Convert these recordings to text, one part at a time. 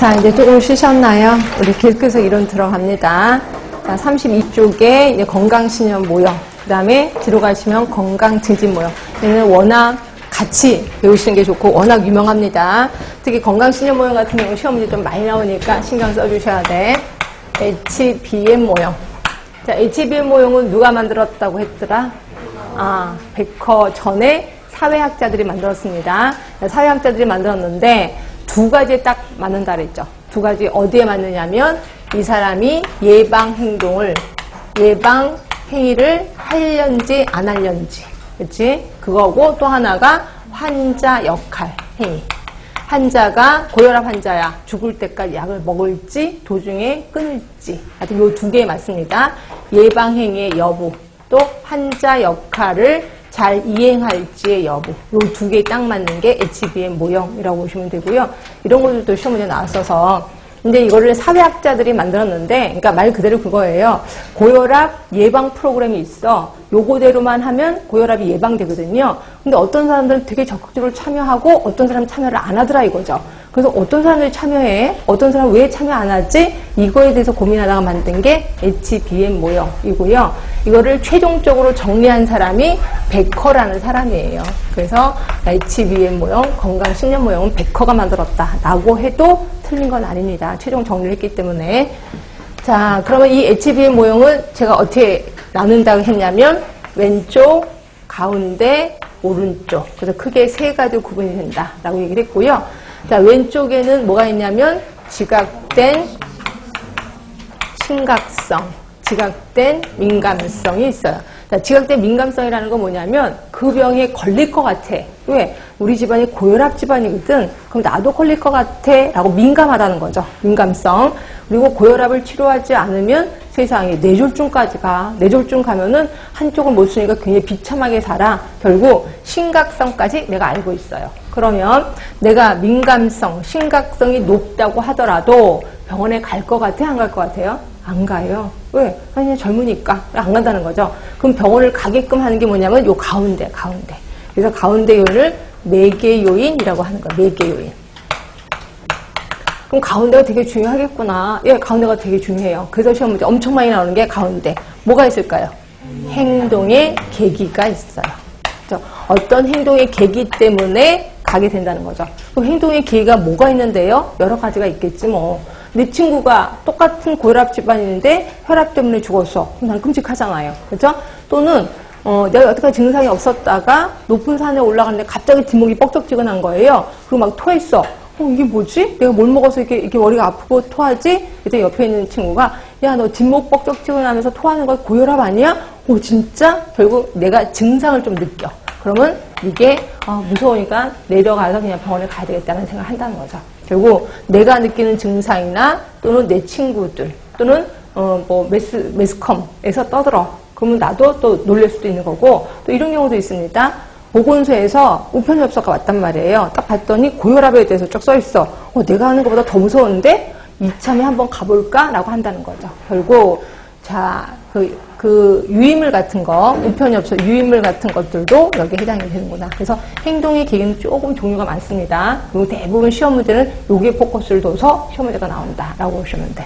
자, 이제 조금 쉬셨나요? 우리 길크에서 이론 들어갑니다. 자, 32쪽에 이제 건강신념 모형. 그 다음에 뒤로 가시면 건강증진 모형. 얘는 워낙 같이 배우시는 게 좋고 워낙 유명합니다. 특히 건강신념 모형 같은 경우 시험 문제 좀 많이 나오니까 신경 써주셔야 돼. HBM 모형. 자, HBM 모형은 누가 만들었다고 했더라? 아, 백커 전에 사회학자들이 만들었습니다. 사회학자들이 만들었는데 두 가지에 딱 맞는다 그랬죠. 두 가지 어디에 맞느냐면 이 사람이 예방 행동을 예방 행위를 할련지 안 할련지 그렇지? 그거고 또 하나가 환자 역할 행위. 환자가 고혈압 환자야 죽을 때까지 약을 먹을지 도중에 끊을지 하여튼 요두 개에 맞습니다. 예방 행위의 여부 또 환자 역할을 잘 이행할지의 여부 요두개 딱 맞는 게 HBM 모형이라고 보시면 되고요. 이런 것들도 시험 문제 나왔어서 근데 이거를 사회학자들이 만들었는데 그러니까 말 그대로 그거예요. 고혈압 예방 프로그램이 있어. 요거대로만 하면 고혈압이 예방되거든요. 근데 어떤 사람들은 되게 적극적으로 참여하고 어떤 사람은 참여를 안 하더라 이거죠. 그래서 어떤 사람들이 참여해? 어떤 사람은 왜 참여 안 하지? 이거에 대해서 고민하다가 만든 게 HBM 모형이고요. 이거를 최종적으로 정리한 사람이 베커라는 사람이에요. 그래서 HBM 모형, 건강 신념 모형은 베커가 만들었다라고 해도 틀린 건 아닙니다. 최종 정리를 했기 때문에. 자, 그러면 이 HBM 모형은 제가 어떻게 나눈다고 했냐면 왼쪽, 가운데, 오른쪽. 그래서 크게 세 가지 구분이 된다라고 얘기를 했고요. 자, 왼쪽에는 뭐가 있냐면 지각된 심각성, 지각된 민감성이 있어요. 자, 지각된 민감성이라는 건 뭐냐면 그 병에 걸릴 것 같아. 왜? 우리 집안이 고혈압 집안이거든. 그럼 나도 걸릴 것 같아. 라고 민감하다는 거죠. 민감성. 그리고 고혈압을 치료하지 않으면 세상에 뇌졸중까지 가. 뇌졸중 가면은 한쪽은 못 쓰니까 굉장히 비참하게 살아. 결국 심각성까지 내가 알고 있어요. 그러면 내가 민감성, 심각성이 높다고 하더라도 병원에 갈 것 같아? 안 갈 것 같아요? 안 가요. 왜? 아니, 젊으니까. 안 간다는 거죠. 그럼 병원을 가게끔 하는 게 뭐냐면 요 가운데, 가운데. 그래서 가운데 요인을 매개 요인이라고 하는 거예요. 매개 요인. 그럼 가운데가 되게 중요하겠구나. 예, 가운데가 되게 중요해요. 그래서 시험 문제 엄청 많이 나오는 게 가운데. 뭐가 있을까요? 행동의 계기가 있어요. 그렇죠? 어떤 행동의 계기 때문에 가게 된다는 거죠. 그럼 행동의 계기가 뭐가 있는데요? 여러 가지가 있겠지 뭐. 내 친구가 똑같은 고혈압 집안인데 혈압 때문에 죽었어. 그럼 난 끔찍하잖아요. 그렇죠? 또는 어, 내가 여태까지 증상이 없었다가 높은 산에 올라갔는데 갑자기 뒷목이 뻑적지근한 거예요. 그리고 막 토했어. 어, 이게 뭐지? 내가 뭘 먹어서 이렇게, 이렇게 머리가 아프고 토하지? 그때 옆에 있는 친구가, 야, 너 뒷목 뻑적지근하면서 토하는 거 고혈압 아니야? 오, 진짜? 결국 내가 증상을 좀 느껴. 그러면 이게 어, 무서우니까 내려가서 그냥 병원에 가야 되겠다는 생각을 한다는 거죠. 결국 내가 느끼는 증상이나 또는 내 친구들 또는 어, 뭐 매스, 매스컴에서 떠들어. 그러면 나도 또 놀랄 수도 있는 거고 또 이런 경우도 있습니다. 보건소에서 우편협서가 왔단 말이에요. 딱 봤더니 고혈압에 대해서 쭉 써있어. 어, 내가 하는 것보다 더 무서운데 이참에 한번 가볼까? 라고 한다는 거죠. 결국 자, 그, 그 유인물 같은 거, 우편협서 유인물 같은 것들도 여기에 해당이 되는구나. 그래서 행동의 계기는 조금 종류가 많습니다. 그리고 대부분 시험 문제는 여기에 포커스를 둬서 시험 문제가 나온다라고 보시면 돼.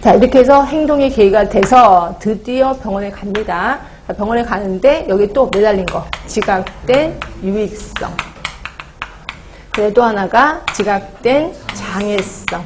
자, 이렇게 해서 행동의 계기가 돼서 드디어 병원에 갑니다. 병원에 가는데 여기 또 매달린 거. 지각된 유익성. 그래도 하나가 지각된 장애성.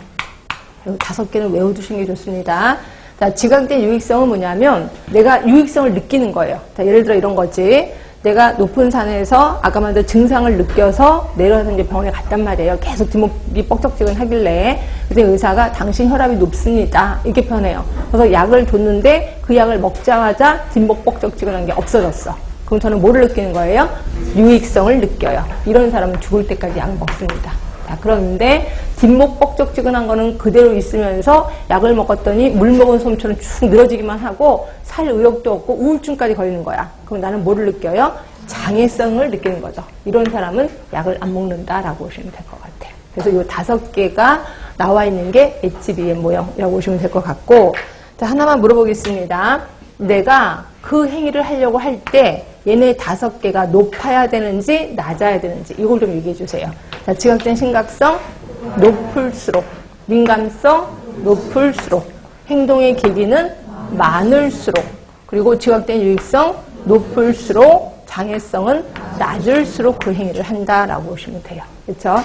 다섯 개는 외워두시는 게 좋습니다. 자, 지각된 유익성은 뭐냐면 내가 유익성을 느끼는 거예요. 자, 예를 들어 이런 거지. 내가 높은 산에서 아까 말한 증상을 느껴서 내려서 이제 병원에 갔단 말이에요. 계속 뒷목이 뻑적지근 하길래. 그때 의사가 당신 혈압이 높습니다. 이렇게 표현해요. 그래서 약을 줬는데 그 약을 먹자마자 뒷목 뻑적지근한 게 없어졌어. 그럼 저는 뭐를 느끼는 거예요? 유익성을 느껴요. 이런 사람은 죽을 때까지 약을 먹습니다. 자, 그런데 뒷목 뻑적지근한 거는 그대로 있으면서 약을 먹었더니 물 먹은 솜처럼 쭉 늘어지기만 하고 살 의욕도 없고 우울증까지 걸리는 거야. 그럼 나는 뭐를 느껴요? 장애성을 느끼는 거죠. 이런 사람은 약을 안 먹는다라고 보시면 될 것 같아요. 그래서 이 다섯 개가 나와 있는 게 HBM 모형이라고 보시면 될 것 같고 자, 하나만 물어보겠습니다. 내가 그 행위를 하려고 할 때 얘네 다섯 개가 높아야 되는지 낮아야 되는지 이걸 좀 얘기해 주세요. 자, 지각된 심각성? 높을수록. 민감성? 높을수록. 행동의 계기는 많을수록. 그리고 지각된 유익성? 높을수록. 장애성은 낮을수록 그 행위를 한다라고 보시면 돼요. 그렇죠?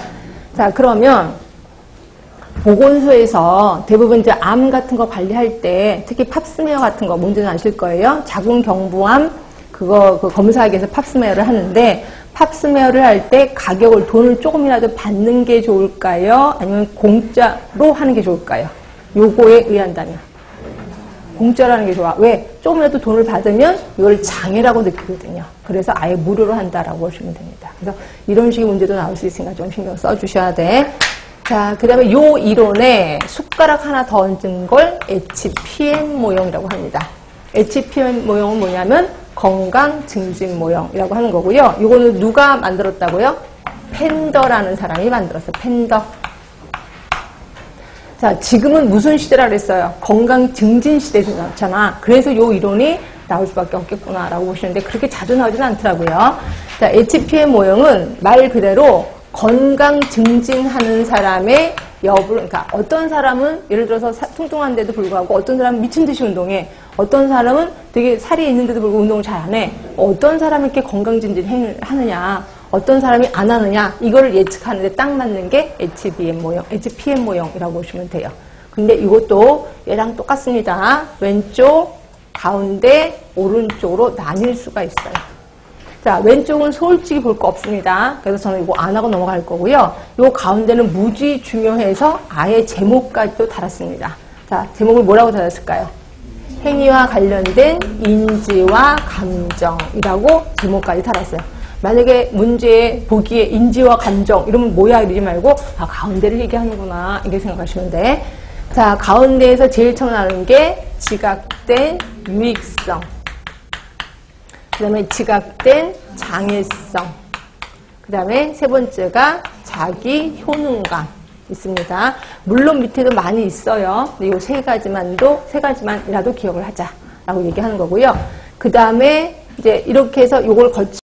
자 그러면 보건소에서 대부분 이제 암 같은 거 관리할 때 특히 Pap smear 같은 거 뭔지는 아실 거예요. 자궁 경부암 그거 그 검사하기 위해서 Pap smear를 하는데 Pap smear를 할 때 가격을 돈을 조금이라도 받는 게 좋을까요? 아니면 공짜로 하는 게 좋을까요? 요거에 의한다면 공짜로 하는 게 좋아. 왜? 조금이라도 돈을 받으면 이걸 장애라고 느끼거든요. 그래서 아예 무료로 한다라고 보시면 됩니다. 그래서 이런 식의 문제도 나올 수 있으니까 좀 신경 써 주셔야 돼. 자, 그 다음에 요 이론에 숟가락 하나 더 얹은 걸 HPM 모형이라고 합니다. HPM 모형은 뭐냐면 건강 증진 모형이라고 하는 거고요. 이거는 누가 만들었다고요? 팬더라는 사람이 만들었어요. 팬더. 자, 지금은 무슨 시대라 그랬어요? 건강 증진 시대잖아. 그래서 요 이론이 나올 수밖에 없겠구나라고 보시는데 그렇게 자주 나오지는 않더라고요. 자, HPM 모형은 말 그대로 건강 증진하는 사람의 여부를, 그러니까 어떤 사람은 예를 들어서 사, 뚱뚱한데도 불구하고 어떤 사람은 미친 듯이 운동해. 어떤 사람은 되게 살이 있는데도 불구하고 운동을 잘 안 해. 어떤 사람이 이렇게 건강 증진 행위를 하느냐. 어떤 사람이 안 하느냐. 이거를 예측하는데 딱 맞는 게 HBM 모형, HPM 모형이라고 보시면 돼요. 근데 이것도 얘랑 똑같습니다. 왼쪽, 가운데, 오른쪽으로 나뉠 수가 있어요. 자, 왼쪽은 솔직히 볼 거 없습니다. 그래서 저는 이거 안 하고 넘어갈 거고요. 이 가운데는 무지 중요해서 아예 제목까지도 달았습니다. 자, 제목을 뭐라고 달았을까요? 행위와 관련된 인지와 감정이라고 제목까지 달았어요. 만약에 문제에 보기에 인지와 감정 이러면 뭐야 이러지 말고 아 가운데를 얘기하는구나 이렇게 생각하시면 돼. 자 가운데에서 제일 처음 나오는 게 지각된 유익성 그 다음에 지각된 장애성 그 다음에 세 번째가 자기 효능감 있습니다. 물론 밑에도 많이 있어요. 이 세 가지만도 세 가지만이라도 기억을 하자라고 얘기하는 거고요. 그 다음에 이제 이렇게 해서 이걸 거치